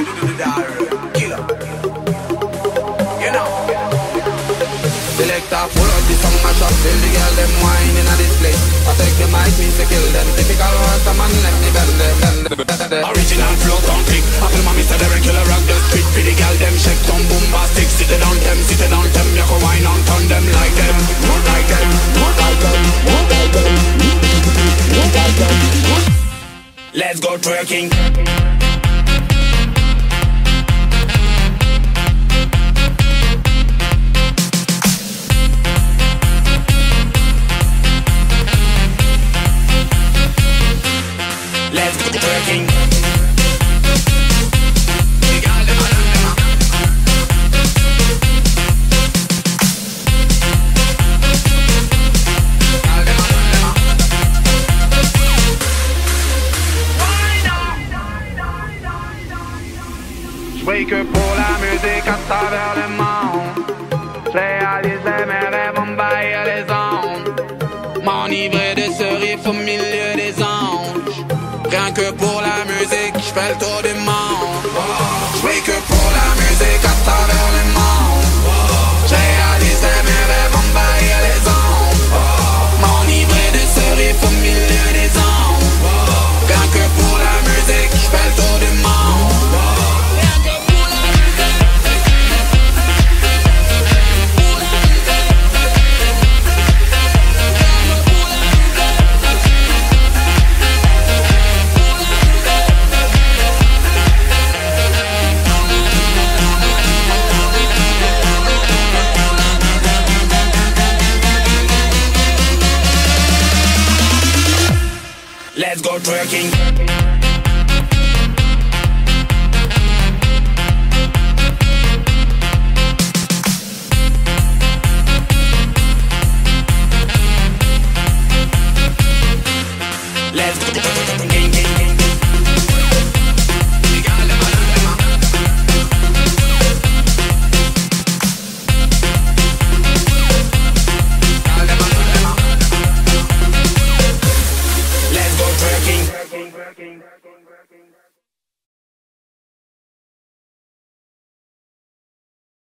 Mr. Killer. You know. Selector pull out the song the them this place I to kill them Typical man let me bend them bend them Original flow don't click Apple mommy said the regular rock the street For the girl them shake some bombastic Sit it on them, sit it on them You go wine on turn them like them like them, like them, like them Let's go twerking Twerking. Je que pour la musique à travers le monde. Je réalise mes rêves envahir les ondes. M'enivrer de ce riff au milieu des anges. Que pour la musique, je fais le tour du monde. Go twerking.